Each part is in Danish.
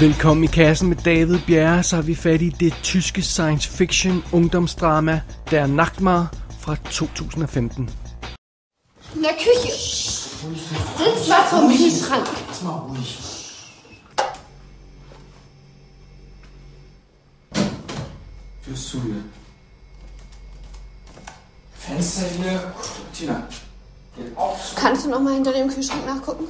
Velkommen i kassen med David Bjerre, så har vi fat i det tyske science fiction ungdomsdrama Der Nachtmar fra 2015. In der Küche sitzt was vom Kühlschrank. Jetzt mal ruhig. Fürs zu. Fenster hier. Tina, geht auf. Kannst du noch mal hinter dem Kühlschrank nachgucken?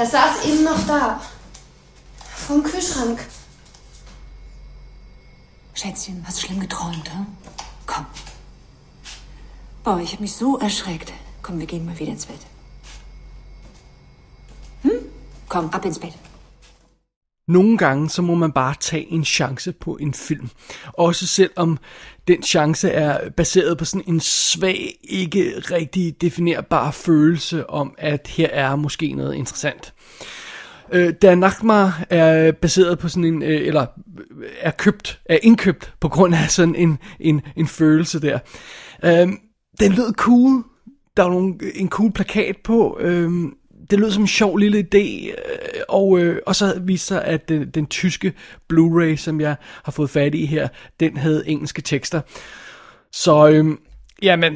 Das saß eben noch da. Vom Kühlschrank. Schätzchen, hast du schlimm geträumt, hm? Komm. Boah, ich hab mich so erschreckt. Komm, wir gehen mal wieder ins Bett. Hm? Komm, ab ins Bett. Nogle gange så må man bare tage en chance på en film. Også selvom den chance er baseret på sådan en svag, ikke rigtig definerbar følelse om, at her er måske noget interessant. Øh, Der Nachtmar er baseret på sådan en, øh, eller øh, er købt, er indkøbt på grund af sådan en, en, en følelse der. Øh, den lød cool. Der var nogle, en cool plakat på. Øh, det lød som en sjov lille idé, øh, og, øh, og så viste sig, at den, den tyske Blu-ray, som jeg har fået fat i her, den havde engelske tekster. Så øh, jamen,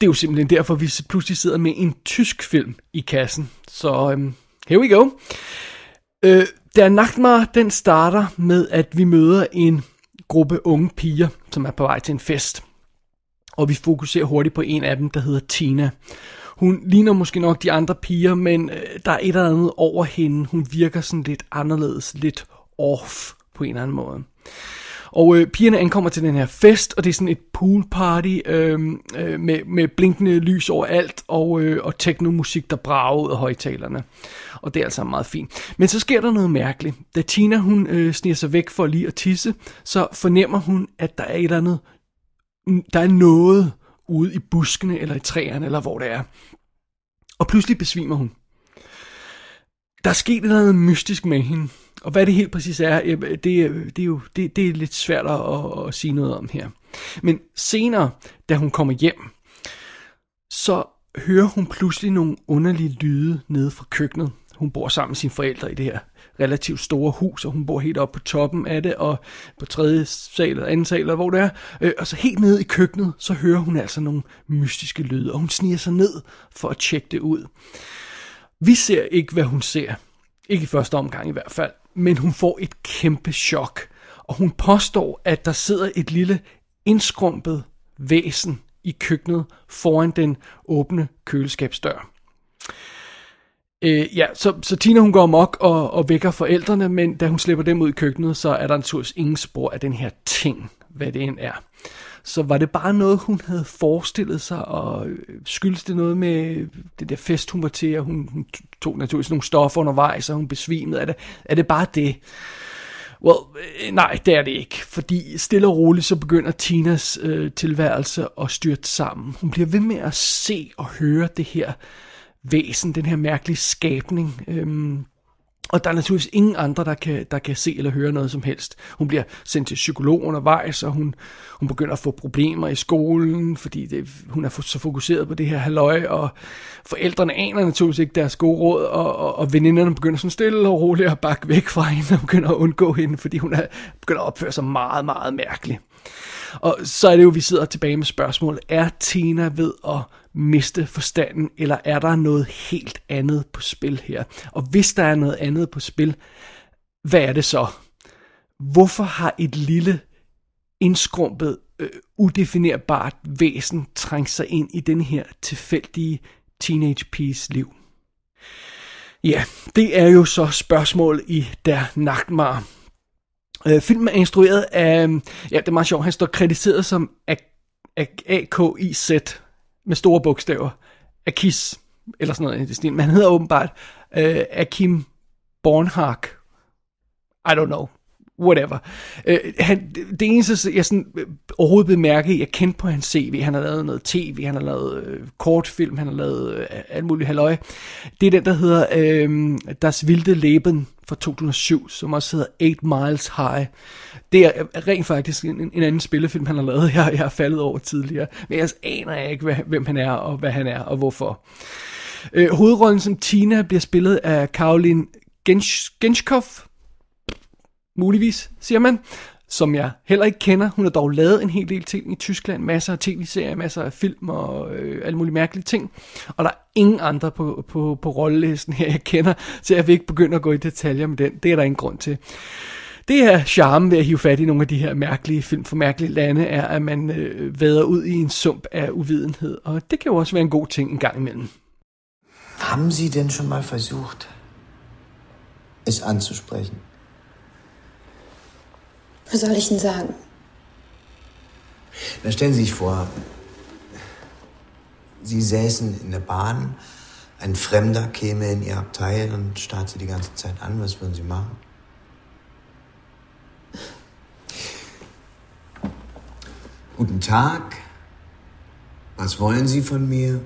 det er jo simpelthen derfor, vi pludselig sidder med en tysk film i kassen. Så øh, here we go. Øh, Der Nachtmar, den starter med, at vi møder en gruppe unge piger, som er på vej til en fest. Og vi fokuserer hurtigt på en af dem, der hedder Tina. Hun ligner måske nok de andre piger, men øh, der er et eller andet over hende. Hun virker sådan lidt anderledes, lidt off på en eller anden måde. Og øh, pigerne ankommer til den her fest, og det er sådan et poolparty øh, øh, med, med blinkende lys overalt, og, øh, og teknomusik, der brager ud af højtalerne. Og det er altså meget fint. Men så sker der noget mærkeligt. Da Tina hun øh, sniger sig væk for lige at tisse, så fornemmer hun, at der er et eller andet der er noget ude i buskene, eller i træerne, eller hvor det er. Og pludselig besvimer hun. Der er sket noget mystisk med hende. Og hvad det helt præcis er, det, det er jo det, det er lidt svært at, at, at sige noget om her. Men senere, da hun kommer hjem, så hører hun pludselig nogle underlige lyde nede fra køkkenet. Hun bor sammen med sine forældre i det her relativt store hus, og hun bor helt oppe på toppen af det, og på tredje sal eller anden sal, eller hvor det er. Øh, og så helt nede i køkkenet, så hører hun altså nogle mystiske lyde, og hun sniger sig ned for at tjekke det ud. Vi ser ikke, hvad hun ser. Ikke i første omgang i hvert fald. Men hun får et kæmpe chok. Og hun påstår, at der sidder et lille indskrumpet væsen i køkkenet foran den åbne køleskabsdør. Øh, ja, så, så Tina hun går amok og, og vækker forældrene, men da hun slipper dem ud i køkkenet, så er der naturligvis ingen spor af den her ting, hvad det end er. Så var det bare noget, hun havde forestillet sig, og øh, skyldes det noget med det der fest, hun var til, og hun, hun tog naturligvis nogle stoffer undervejs, og hun besvimede. Er det, er det bare det? Well, øh, nej, det er det ikke. Fordi stille og roligt, så begynder Tinas øh, tilværelse at styrte sammen. Hun bliver ved med at se og høre det her væsen, den her mærkelige skabning. Øhm, og der er naturligvis ingen andre, der kan, der kan se eller høre noget som helst. Hun bliver sendt til psykolog undervejs, og hun, hun begynder at få problemer i skolen, fordi det, hun er så fokuseret på det her halløj, og forældrene aner naturligvis ikke deres gode råd, og, og, og veninderne begynder sådan stille og roligt at bakke væk fra hende, og begynder at undgå hende, fordi hun er, begynder at opføre sig meget, meget mærkeligt. Og så er det jo, vi sidder tilbage med spørgsmålet, er Tina ved at miste forstanden, eller er der noget helt andet på spil her? Og hvis der er noget andet på spil, hvad er det så? Hvorfor har et lille indskrumpet, øh, udefinerbart væsen trængt sig ind i den her tilfældige teenage piges liv? Ja, det er jo så spørgsmål i Der Nachtmar. Øh, filmen er instrueret af, ja det er meget sjovt, han står krediteret som AKIZ, med store bogstaver. Akis, eller sådan noget i det stil. Men han hedder åbenbart øh, Akim Bornhark. I don't know. Whatever. Øh, han, det eneste, jeg sådan, øh, overhovedet bemærkede, jeg kendte på hans CV, han har lavet noget tv, han har lavet øh, kortfilm, han har lavet øh, alt muligt halløj. Det er den, der hedder øh, Das Wilde Leben fra 2007, som også hedder 8 Miles High. Det er rent faktisk en, en anden spillefilm, han har lavet, jeg, jeg har faldet over tidligere. Men jeg aner ikke, hvad, hvem han er, og hvad han er, og hvorfor. Øh, hovedrollen som Tina bliver spillet af Caroline Gensch, Genschkov, muligvis, siger man, som jeg heller ikke kender. Hun har dog lavet en hel del ting i Tyskland, masser af tv-serier, masser af film og øh, alle mulige mærkelige ting. Og der er ingen andre på, på, på rollelisten her, jeg kender, så jeg vil ikke begynde at gå i detaljer med den. Det er der ingen grund til. Det er charme ved at hive fat i nogle af de her mærkelige film fra mærkelige lande, er, at man øh, vader ud i en sump af uvidenhed, og det kan jo også være en god ting en gang imellem. Haben Sie denn schon mal versucht, es anzusprechen? Was soll ich denn sagen? Na, stellen Sie sich vor, Sie säßen in der Bahn, ein Fremder käme in Ihr Abteil und starrt Sie die ganze Zeit an. Was würden Sie machen? Guten Tag. Was wollen Sie von mir?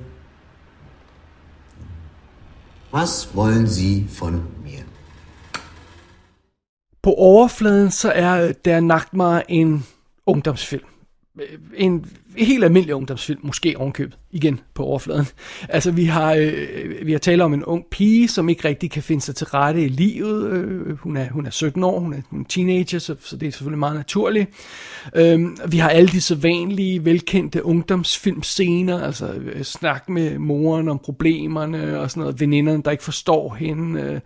Was wollen Sie von mir? På overfladen så er øh, Der Nagtmar en ungdomsfilm. Øh, en helt almindelig ungdomsfilm, måske ovenkøbet, igen på overfladen. Altså, vi har, øh, vi har talt om en ung pige, som ikke rigtig kan finde sig til rette i livet. Øh, hun, er, hun er 17 år, hun er en teenager, så, så det er selvfølgelig meget naturligt. Øh, vi har alle de vanlige, velkendte ungdomsfilmscener, altså øh, snak med moren om problemerne og sådan noget, veninderne, der ikke forstår hende. Øh,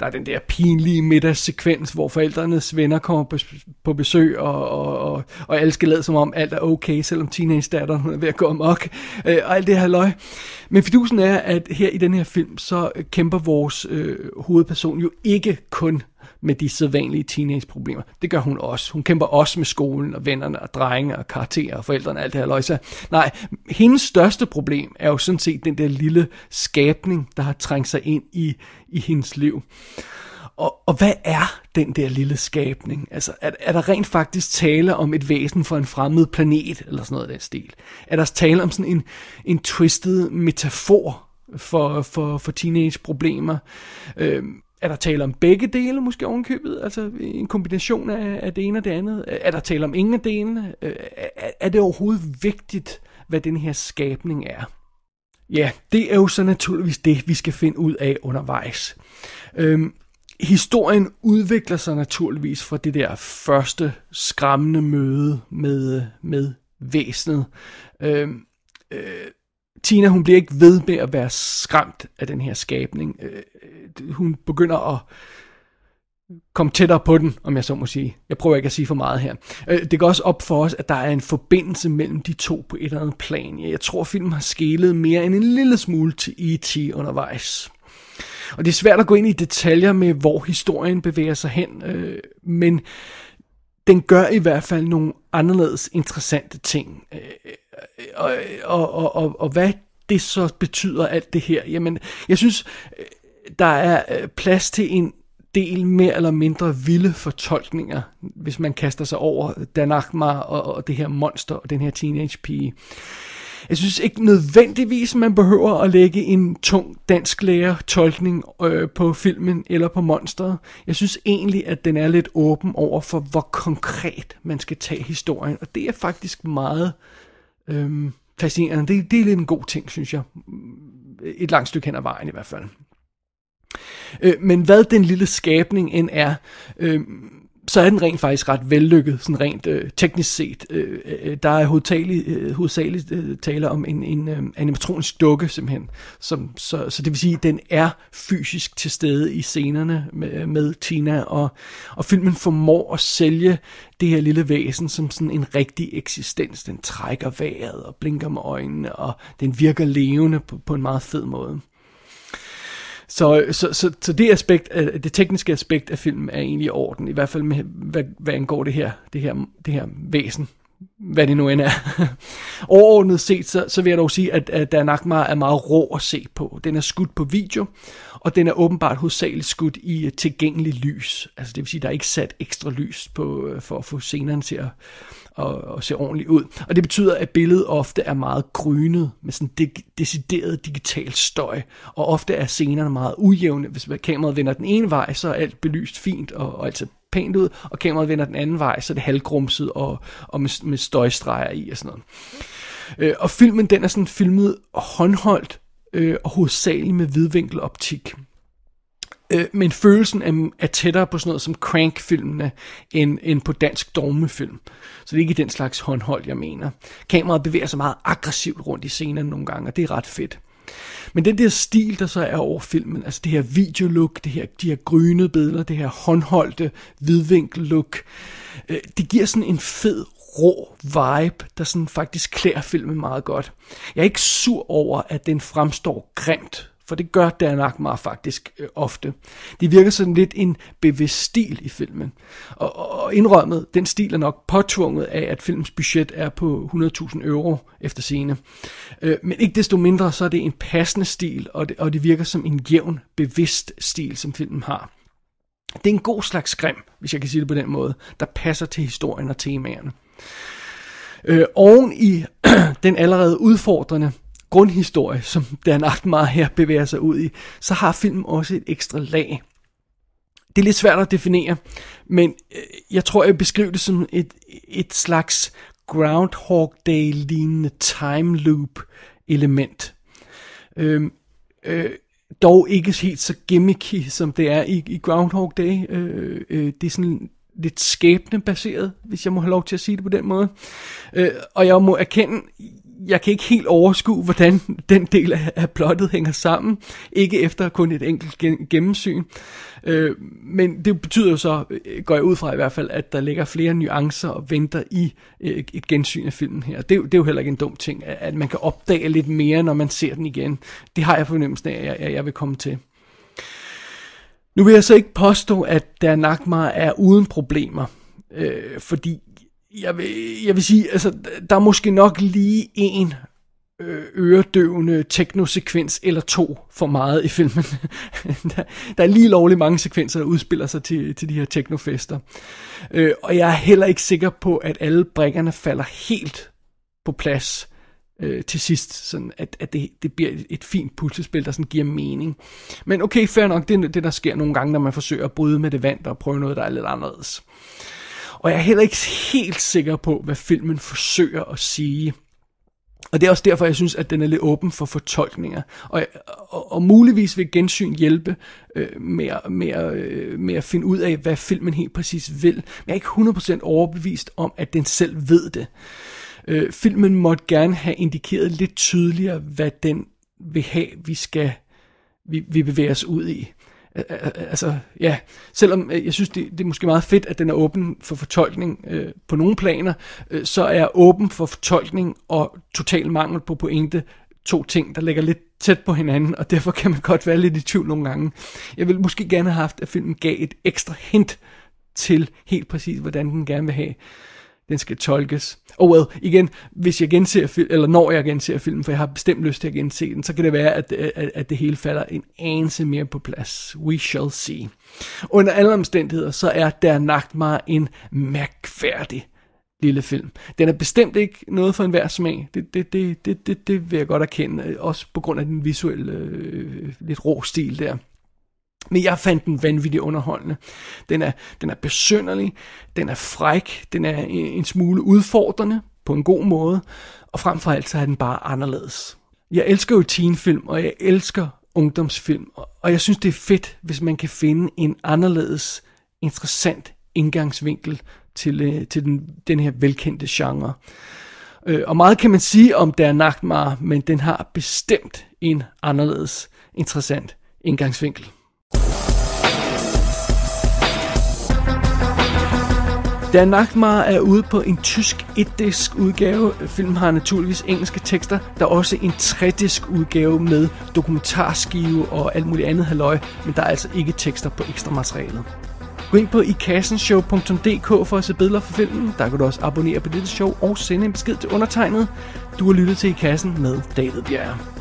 der er den der pinlige middagssekvens, hvor forældrenes venner kommer på, på besøg, og, og, og, og alle skal lade som om alt er okay, selvom teenage-datter, hun er ved at gå amok, øh, og alt det her løg. Men fidusen er, at her i den her film, så kæmper vores øh, hovedperson jo ikke kun med de sædvanlige teenage-problemer. Det gør hun også. Hun kæmper også med skolen og vennerne og drenge og karakterer og forældrene og alt det her løg. nej, hendes største problem er jo sådan set den der lille skabning, der har trængt sig ind i, i hendes liv. Og, og hvad er den der lille skabning? Altså, er, er der rent faktisk tale om et væsen fra en fremmed planet, eller sådan noget af den stil? Er der tale om sådan en, en twisted metafor for, for, for teenage-problemer? Øhm, er der tale om begge dele måske ovenkøbet? Altså en kombination af, af det ene og det andet? Er der tale om ingen af delene? Øh, er, er det overhovedet vigtigt, hvad den her skabning er? Ja, det er jo så naturligvis det, vi skal finde ud af undervejs. Øhm, historien udvikler sig naturligvis fra det der første skræmmende møde med, med væsenet. Øh, øh, Tina, hun bliver ikke ved med at være skræmt af den her skabning. Øh, øh, hun begynder at komme tættere på den, om jeg så må sige. Jeg prøver ikke at sige for meget her. Øh, det går også op for os, at der er en forbindelse mellem de to på et eller andet plan. Jeg tror, filmen har skælet mere end en lille smule til E.T. undervejs. Og det er svært at gå ind i detaljer med, hvor historien bevæger sig hen, øh, men den gør i hvert fald nogle anderledes interessante ting. Øh, øh og, og, og, og, og hvad det så betyder alt det her, jamen, jeg synes, øh, der er øh, plads til en del mere eller mindre vilde fortolkninger, hvis man kaster sig over Dan Akmar og, og det her monster og den her teenage pige. Jeg synes ikke nødvendigvis, man behøver at lægge en tung dansk lærer tolkning øh, på filmen eller på monsteret. Jeg synes egentlig, at den er lidt åben over for, hvor konkret man skal tage historien. Og det er faktisk meget øh, fascinerende. Det, det er lidt en god ting, synes jeg. Et langt stykke hen ad vejen i hvert fald. Øh, men hvad den lille skabning end er, øh, så er den rent faktisk ret vellykket, sådan rent øh, teknisk set. Øh, øh, øh der er hovedsageligt, øh, hovedsageligt øh, taler om en, en øh, animatronisk dukke simpelthen, som, så, så det vil sige, at den er fysisk til stede i scenerne med, med Tina, og, og filmen formår at sælge det her lille væsen som sådan en rigtig eksistens. Den trækker vejret og blinker med øjnene, og den virker levende på, på en meget fed måde. Så, så, så, så det aspekt, øh, det tekniske aspekt af filmen er egentlig i orden, i hvert fald med, hvad, hvad angår det her, det her, det her væsen, hvad det nu end er. Overordnet set, så, så vil jeg dog sige, at, at Dan Akmar er meget rå at se på. Den er skudt på video, og den er åbenbart hovedsageligt skudt i øh, tilgængeligt lys. Altså det vil sige, der er ikke sat ekstra lys på, øh, for at få scenerne til at, at, at se ordentligt ud. Og det betyder, at billedet ofte er meget grynet med sådan de, decideret digital støj. Og ofte er scenerne meget ujævne. Hvis kameraet vender den ene vej, så er alt belyst fint og, og altså pænt ud, og kameraet vender den anden vej, så er det halvgrumset og, og med, med støjstreger i og sådan noget. Øh, og filmen, den er sådan filmet håndholdt øh, og hovedsageligt med hvidvinkeloptik. Øh, men følelsen er, er tættere på sådan noget som Crank-filmene, end, end på dansk dogmefilm. Så det er ikke den slags håndhold, jeg mener. Kameraet bevæger sig meget aggressivt rundt i scenen nogle gange, og det er ret fedt. Men den der stil, der så er over filmen, altså det her videolook, det her, de her grønne billeder, det her håndholdte vidvinkel-look, øh, det giver sådan en fed rå vibe, der sådan faktisk klæder filmen meget godt. Jeg er ikke sur over, at den fremstår grimt, for det gør Dan Akmar faktisk øh, ofte. Det virker sådan lidt en bevidst stil i filmen. Og, og indrømmet, den stil er nok påtvunget af, at filmens budget er på 100.000 euro efter scene. Øh, men ikke desto mindre, så er det en passende stil, og det, og det virker som en jævn, bevidst stil, som filmen har. Det er en god slags skræm, hvis jeg kan sige det på den måde, der passer til historien og temaerne. Øh, oven i den allerede udfordrende grundhistorie, som Dan Achtmar her bevæger sig ud i, så har filmen også et ekstra lag. Det er lidt svært at definere, men øh, jeg tror, jeg beskriver det som et, et slags Groundhog Day-lignende time loop element. Øhm, øh, dog ikke helt så gimmicky, som det er i, i Groundhog Day. Øh, øh, det er sådan lidt skæbnebaseret, hvis jeg må have lov til at sige det på den måde. Øh, og jeg må erkende, jeg kan ikke helt overskue, hvordan den del af, af plottet hænger sammen. Ikke efter kun et enkelt gennemsyn. Øh, men det betyder jo så, øh, går jeg ud fra i hvert fald, at der ligger flere nuancer og venter i øh, et gensyn af filmen her. Det, det er jo heller ikke en dum ting, at man kan opdage lidt mere, når man ser den igen. Det har jeg fornemmelsen af, at jeg, jeg vil komme til. Nu vil jeg så ikke påstå, at der Nakmar er uden problemer, øh, fordi jeg vil, jeg vil sige, altså, der er måske nok lige en øh, øredøvende teknosekvens eller to for meget i filmen. der, der er lige lovligt mange sekvenser, der udspiller sig til, til de her teknofester. Øh, og jeg er heller ikke sikker på, at alle brækkerne falder helt på plads øh, til sidst, sådan at, at det, det bliver et, et fint puslespil, der sådan giver mening. Men okay, fair nok, det er det, der sker nogle gange, når man forsøger at bryde med det vand og prøve noget, der er lidt anderledes. Og jeg er heller ikke helt sikker på, hvad filmen forsøger at sige. Og det er også derfor, jeg synes, at den er lidt åben for fortolkninger. Og, og, og muligvis vil gensyn hjælpe øh, med, med, øh, med at finde ud af, hvad filmen helt præcis vil. Men jeg er ikke 100% overbevist om, at den selv ved det. Øh, filmen måtte gerne have indikeret lidt tydeligere, hvad den vil have, vi skal vi, vi bevæger os ud i. Altså, ja, selvom øh, jeg synes, det, det er måske meget fedt, at den er åben for fortolkning øh, på nogle planer, øh, så er åben for fortolkning og total mangel på pointe to ting, der ligger lidt tæt på hinanden, og derfor kan man godt være lidt i tvivl nogle gange. Jeg vil måske gerne have haft, at filmen gav et ekstra hint til helt præcis, hvordan den gerne vil have, den skal tolkes. Og oh well, igen, hvis jeg genser film, eller når jeg genser filmen, for jeg har bestemt lyst til at gense den, så kan det være, at, at, at det hele falder en anelse mere på plads. We shall see. Under alle omstændigheder, så er Der Nachtmar en mærkværdig lille film. Den er bestemt ikke noget for enhver smag. Det, det, det, det, det, det vil jeg godt erkende. Også på grund af den visuelle, øh, lidt rå stil der. Men jeg fandt den vanvittigt underholdende. Den er, den er besynderlig, den er fræk, den er en smule udfordrende på en god måde, og frem for alt så er den bare anderledes. Jeg elsker jo teenfilm, og jeg elsker ungdomsfilm, og jeg synes det er fedt, hvis man kan finde en anderledes, interessant indgangsvinkel til, øh, til den, den her velkendte genre. Øh, og meget kan man sige om Der Nachtmar, men den har bestemt en anderledes interessant indgangsvinkel. Der Nachtmar er ude på en tysk etdisk udgave. Filmen har naturligvis engelske tekster. Der er også en tredisk udgave med dokumentarskive og alt muligt andet halløj, men der er altså ikke tekster på ekstra materialet. Gå ind på ikassenshow.dk for at se billeder for filmen. Der kan du også abonnere på dette show og sende en besked til undertegnet. Du har lyttet til I Kassen med David Bjerg.